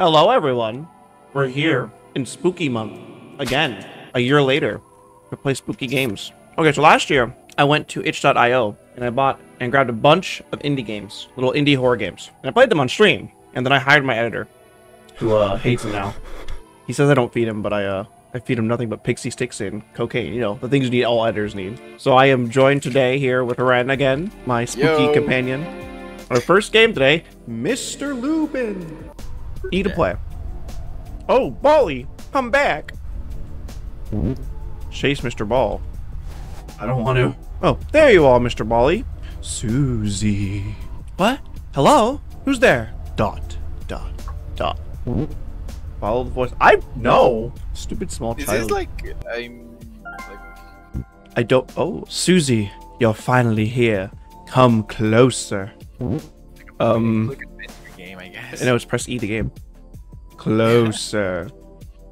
Hello, everyone. We're here in Spooky Month again, a year later, to play spooky games. Okay, so last year I went to itch.io and I bought and grabbed a bunch of indie games, little indie horror games, and I played them on stream. And then I hired my editor, who uh, hates them now. He says I don't feed him, but I uh, I feed him nothing but pixie sticks and cocaine. You know, the things you need all editors need. So I am joined today here with Ren again, my spooky Yo. companion. Our first game today, Mr. Lupin. E to play. Oh, Bally, come back. Chase Mr. Ball. I don't want to. Oh, there you are, Mr. Bally. Susie. What? Hello? Who's there? Dot, dot, dot. Follow the voice. I know. Stupid small Is child. this like I'm like I don't. Oh, Susie, you're finally here. Come closer. Um, I guess. I know it's press E the game. Closer.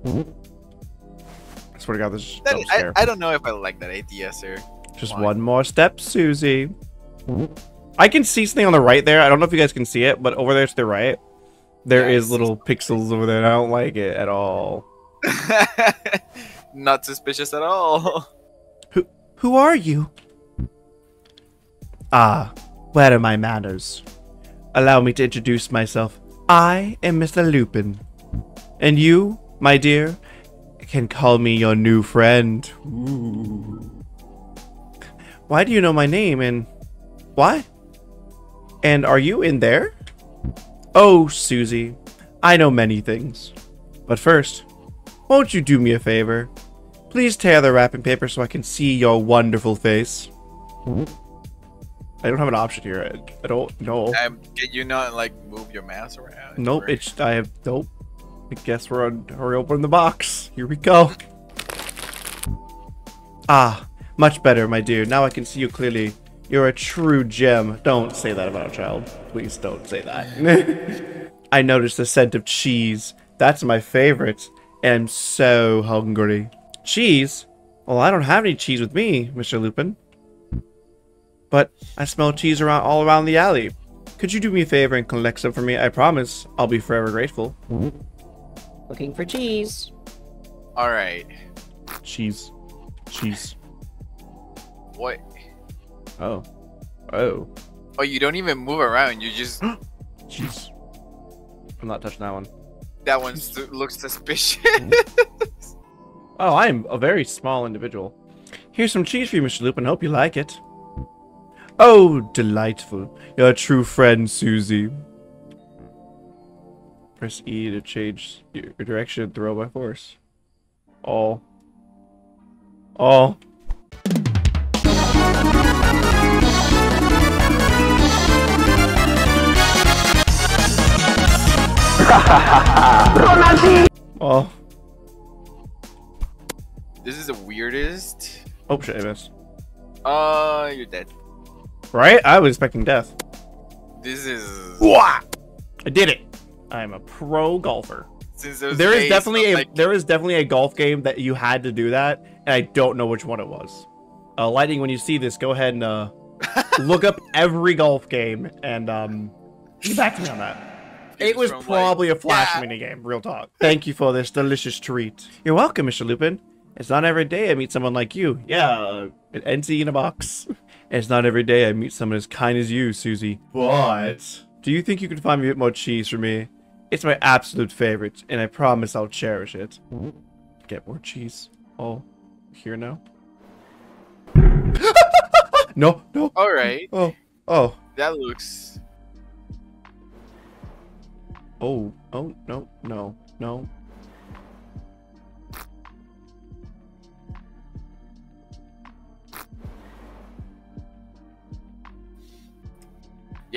I swear to God, this is That- jump I. I don't know if I like that idea, sir. Just Why? one more step, Susie. I can see something on the right there. I don't know if you guys can see it, but over there to the right, there Yeah, is little pixels over there. and I don't like it at all. Not suspicious at all. Who who are you? Ah, where are my manners? Allow me to introduce myself. I am Mr. Lupin. And you, my dear, can call me your new friend. Ooh. Why do you know my name and why? And are you in there? Oh, Susie, I know many things. But first, won't you do me a favor? Please tear the wrapping paper so I can see your wonderful face. I don't have an option here. I, I don't know. Um, can you not like move your mouse around? Nope, Or- it's I have nope. I guess we're on hurry open the box. Here we go. Ah, much better, my dear. Now I can see you clearly. You're a true gem. Don't say that about a child. Please don't say that. I noticed the scent of cheese. That's my favorite. And I'm so hungry. Cheese? Well, I don't have any cheese with me, Mr. Lupin. But I smell cheese around all around the alley. Could you do me a favor and collect some for me? I promise I'll be forever grateful. Looking for cheese. All right. Cheese. Cheese. What? Oh. Oh. Oh, you don't even move around. You just Cheese. I'm not touching that one. that one looks suspicious. Oh, I am a very small individual. Here's some cheese for you, Mr. Lupin. Hope you like it. Oh, delightful. You're a true friend, Susie. Press E to change your direction throw by force. All. All. oh. this is the weirdest. Oh shit, I missed. Uh, you're dead. Right? I was expecting death. This is Wah! I did it. I am a pro golfer. since There is definitely a like, there is definitely a golf game that you had to do that, and I don't know which one it was. Uh, Lightning, when you see this, go ahead and uh, look up every golf game and um, get back to me on that. It was probably a flash Yeah. mini game. Real talk. Thank you for this delicious treat. You're welcome, Mr. Lupin. It's not every day I meet someone like you. Yeah, uh, an NC in a box. It's not every day I meet someone as kind as you, Susie. But do you think you could find me a bit more cheese for me? It's my absolute favorite, and I promise I'll cherish it. Get more cheese. Oh, here now. no, no. All right, Oh, oh, that looks. oh, oh, no, no, no.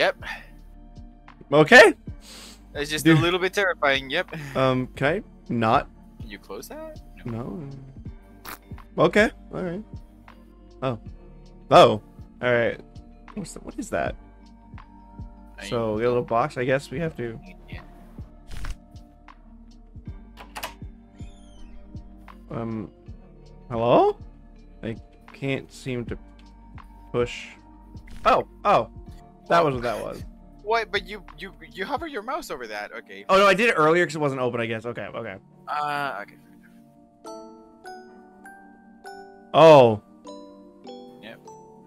Yep, Okay. that's just Dude. a little bit terrifying. Yep. Um, can I not? Can you close that? No. Okay. All right. Oh. Oh. All right. What's the, what is that? I- So the little box. I guess we have to. Yeah. Um. Hello? I can't seem to push. Oh. Oh. That was what that was. What? But you you you hover your mouse over that. Okay. Oh no, I did it earlier because it wasn't open. I guess. Okay. Okay. Uh, okay. Oh. Yep.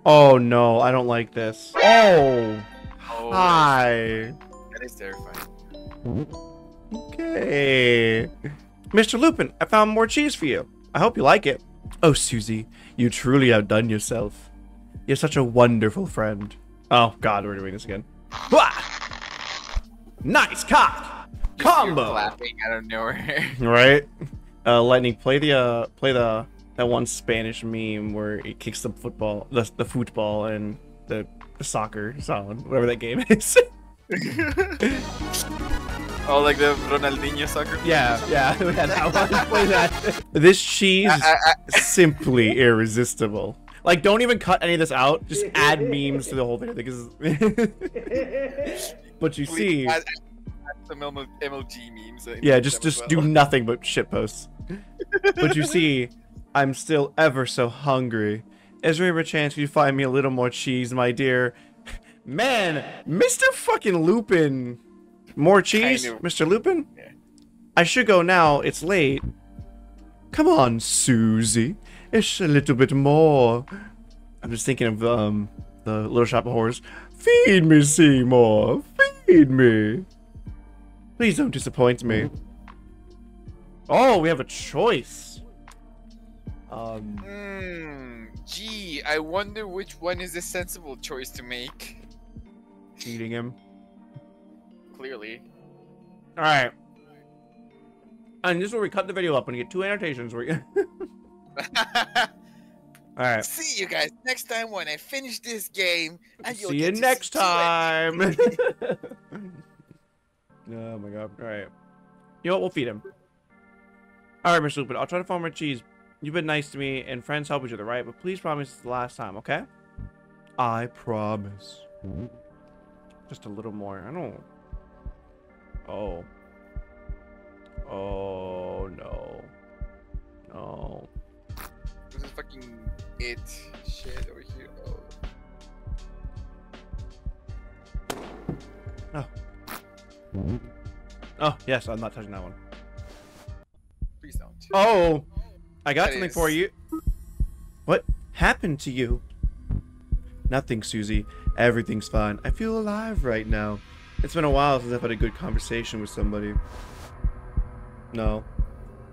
Oh no, I don't like this. Oh. Oh, Hi. that is terrifying. Okay. Mr. Lupin, I found more cheese for you. I hope you like it. Oh, Susie, you truly outdone yourself. You're such a wonderful friend. Oh, God, we're doing this again. Wah! Nice cock! Combo! Clapping out of nowhere. Right? Uh, Lightning, play the, uh, play the, that one Spanish meme where it kicks the football, the, the football and the, the soccer song, whatever that game is. oh, like the Ronaldinho soccer. yeah, yeah, we had that one. Play that. This cheese I, is I, I, simply irresistible. Like, don't even cut any of this out. Just add memes to the whole thing because. but you see, Add, add some ML, MLG memes. yeah, just just well. do nothing but shit posts. but you see, I'm still ever so hungry. Is there ever a chance you find me a little more cheese, my dear? Man, Mr. fucking Lupin. More cheese, Mr. Lupin? Yeah. I should go now. It's late. Come on, Susie. It's a little bit more. I'm just thinking of um the Little Shop of Horrors. Feed me, Seymour. Feed me. Please don't disappoint me. Oh, we have a choice. Um, Hmm. Gee, I wonder which one is the sensible choice to make. Feeding him. Clearly. All right. And this is where we cut the video up and get two annotations. Where you... All right. See you guys next time when I finish this game. And you'll See you next see time. oh my god. All right. You know what? We'll feed him. All right, Mr. Lupin. I'll try to find more cheese. You've been nice to me, and friends help each other, right? But please promise it's the last time, okay? I promise. Just a little more. I don't. Oh. Oh no. No. Fucking it shit over here. Oh. Oh yes, I'm not touching that one. Please don't. Oh, I got That something for you. What happened to you? Nothing, Susie. Everything's fine. I feel alive right now. It's been a while since I've had a good conversation with somebody. No.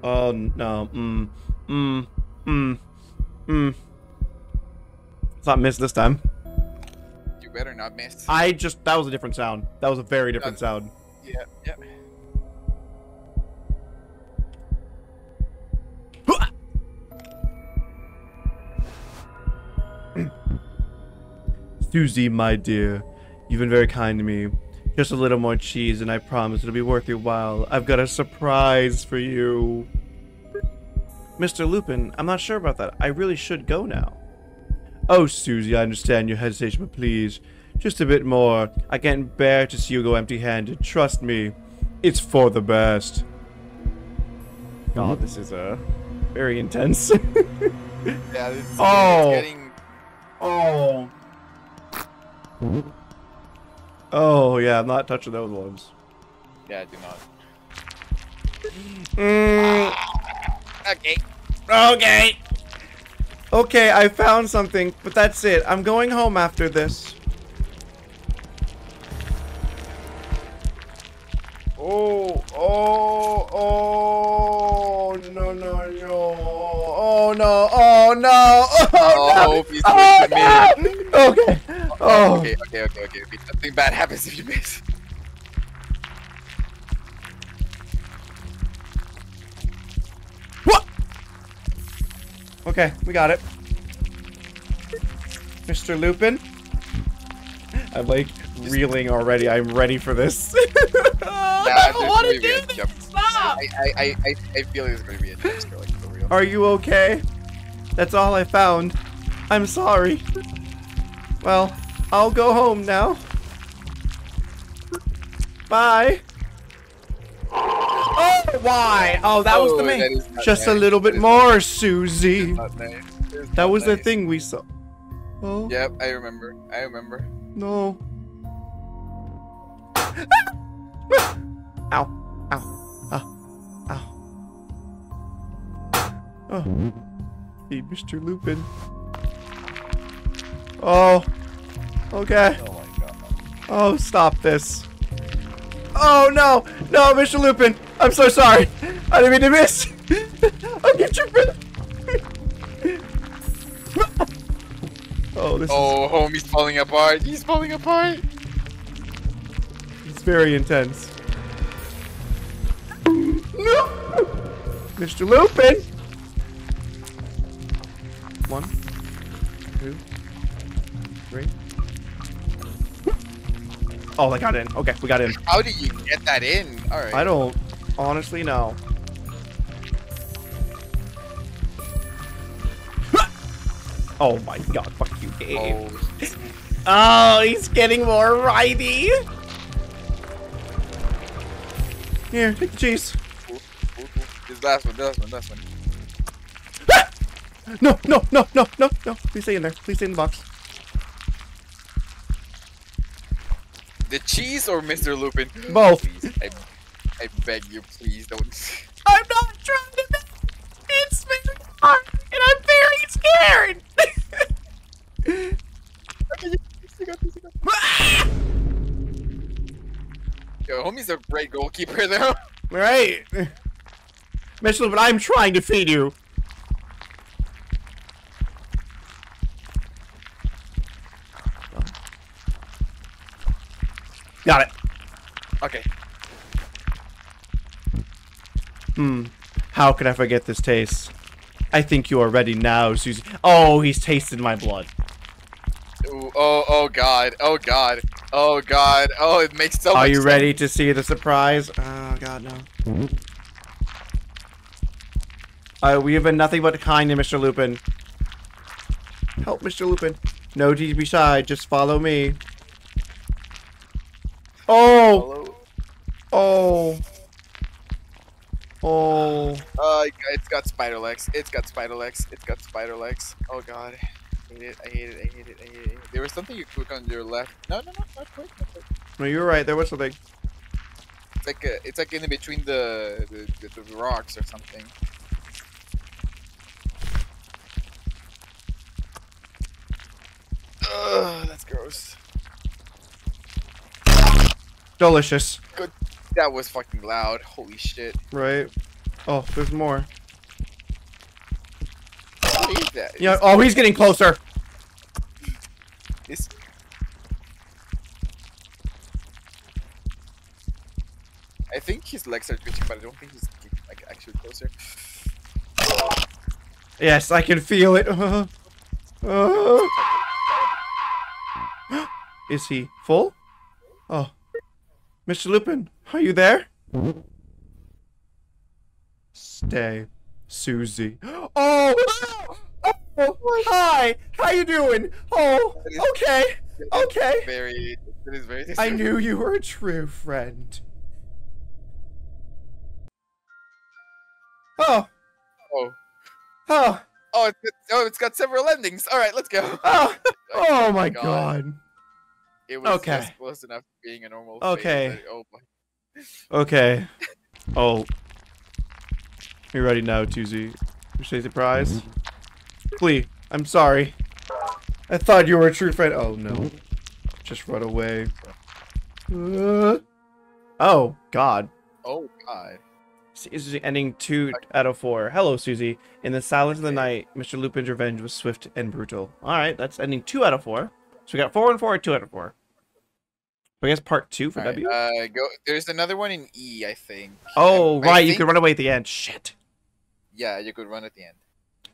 Oh no. Mm. Mm. Mm. Mm. It's not miss this time. You better not miss. I just that was a different sound. That was a very different sound. yeah, yeah. Susie, my dear, you've been very kind to me. Just a little more cheese, and I promise it'll be worth your while. I've got a surprise for you. Mr. Lupin, I'm not sure about that. I really should go now. Oh, Susie, I understand your hesitation, but please, just a bit more. I can't bear to see you go empty-handed. Trust me, it's for the best. God, this is uh, very intense. Yeah, it's, Oh. it's getting. Oh. Oh yeah, I'm not touching those ones. Yeah, do not. Mm, Okay. Okay. Okay, I found something, but that's it. I'm going home after this. Oh, oh, oh, no, no, no. Oh, no, oh, no, oh, Oh, no. please Oh, to me. no. Okay. Oh. Okay, okay, okay, okay. okay. Nothing bad happens if you miss. Okay, we got it. Mr. Lupin. I'm like reeling already. I'm ready for this. I don't want to do this. Stop. I, I, I, I, I feel there's gonna be a jump scare, like for real. Are you okay? That's all I found. I'm sorry. Well, I'll go home now. Bye. Oh, why? Oh, that was the Oh, main. that is not Just a little bit is more, Susie. Nice. That not was the thing we saw. Oh, Yep, I remember. I remember. no. Ow. Ow. Ow. Ow. Oh. Hey, Mr. Lupin. Oh. Okay. Oh my god. Oh, stop this. Oh, no. No, Mr. Lupin. I'm so sorry. I didn't mean to miss. I'll get you for Oh, this Oh, homie's falling apart. He's falling apart. it's very intense. No! Mr. Lupin! One, Oh, I got in. Okay, we got in. How did you get that in? All right. I don't honestly know. Oh my god, fuck you, Gabe. Oh, Oh, he's getting more righty. Here, take the cheese. This last one, this one, this one. No, no, no, no, no, no. Please stay in there. Please stay in the box. The cheese or Mr. Lupin? Both. Please, I, I beg you, please don't. I'm not trying to. It's very hard, and I'm very scared. Yo, homie's a great goalkeeper though. right. Mr. Lupin, I'm trying to feed you. Got it. Okay. Hmm. How could I forget this taste? I think you are ready now, Susie. Oh, he's tasted my blood. Ooh, oh, oh god, oh god, oh god, oh it makes so much Are you sense. ready to see the surprise? Oh god, no. Uh, we have been nothing but kind to Mr. Lupin. Help, Mr. Lupin. No need to be shy, just follow me. Oh! Oh! Oh! Uh, it's got spider legs. It's got spider legs. It's got spider legs. Oh god. I hate it. I hate it. I hate it. I hate it. There was something you click on your left. No, no, no, not quite. Not quite. No, you're right, there was something. It's like a, it's like in between the the, the, the rocks or something. Ugh, that's gross. Delicious. Good. That was fucking loud. Holy shit. Right? Oh, there's more. What is that? Yeah, oh, he's getting closer. is- I think his legs are twitching, but I don't think he's like actually closer. Yes, I can feel it. Uh, uh. Is he full? Oh. Mr. Lupin, are you there? Stay, Susie. Oh! Oh! Hi! How you doing? Oh, okay. Okay. Very. It is very. I knew you were a true friend. Oh, Oh. oh, Oh, it's, oh, it's got several endings. All right, let's go. oh, oh, oh my God. god. It was Okay. just close enough to being a normal. Okay. But- oh my. Okay. Oh. You ready now, Tuzi? You say surprise? Please, I'm sorry. I thought you were a true friend. Oh no. Just run away. Uh, oh, God. Oh god. Susie ending two out of four. Hello, Susie. In the silence of the night, Mr. Lupin's revenge was swift and brutal. Alright, that's ending two out of four. So we got four and four two out of four. I guess part two for All right, W? uh, go. There's another one in E, I think. oh, I right, you think- could run away at the end. Shit. Yeah, you could run at the end.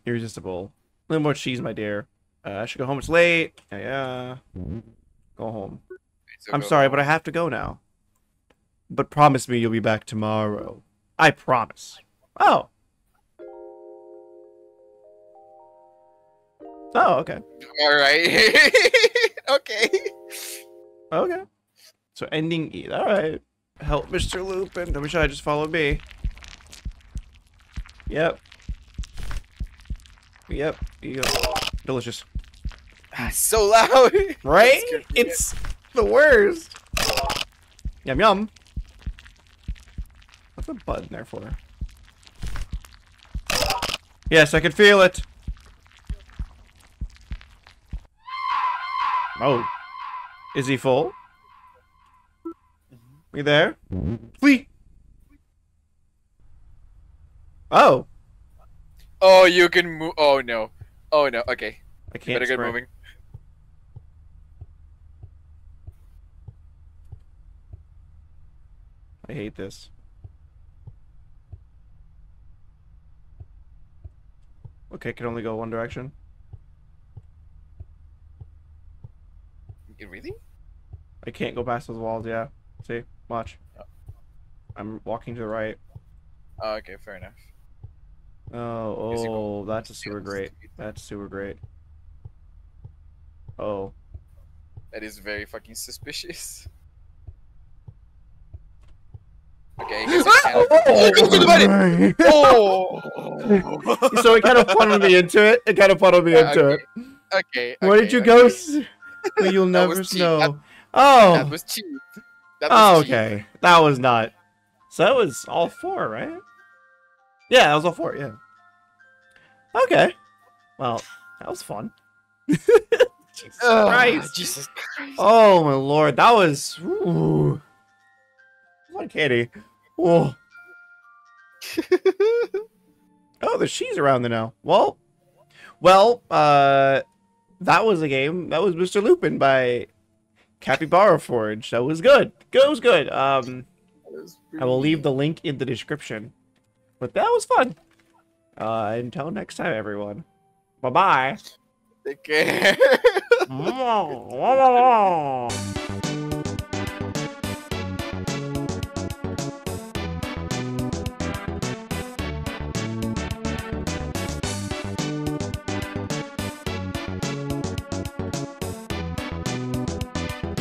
Irresistible. A little more cheese, my dear. Uh, I should go home. It's late. Yeah, yeah. Go home. So I'm go sorry, home. but I have to go now. But promise me you'll be back tomorrow. I promise. Oh. Oh, okay. All right. okay. Okay. So ending E. All right. Help Mr. Lupin. Don't be shy. Just follow me. Yep. Yep. Yep. Delicious. so loud. Right? It's the worst. Yum yum. What's the button there for? Yes, I can feel it. Oh. Is he full? You there? Flee! Oh! Oh, you can move. Oh no. Oh no. Okay. I can't Better get moving. I hate this. Okay, can only go one direction. Really? I can't go past those walls, yeah. See? Watch. Oh. I'm walking to the right. Oh, okay, fair enough. Oh, oh, that's a is it super great. That's super great. Oh. That is very fucking suspicious. Okay, I guess I. Oh, oh! so it kind of funneled me into it. It kind of funneled me Yeah, into okay. it. Okay. Where did you okay. go? Well, You'll never know. That- oh. That was cheap. That Oh, was cheap. okay. That was not. So that was all four, right? Yeah, that was all four. Yeah. Okay. Well, that was fun. Jesus Ugh, Christ. Jesus Christ. Oh my lord, that was. Ooh. What kitty? Oh. oh, there's cheese around there now. Well, well, uh, that was a game. That was Mr. Lupin by Capybara Forge. That was good. Good, was good. Um, I will leave the link in the description. But that was fun. Uh, until next time, everyone. Bye bye. Take care.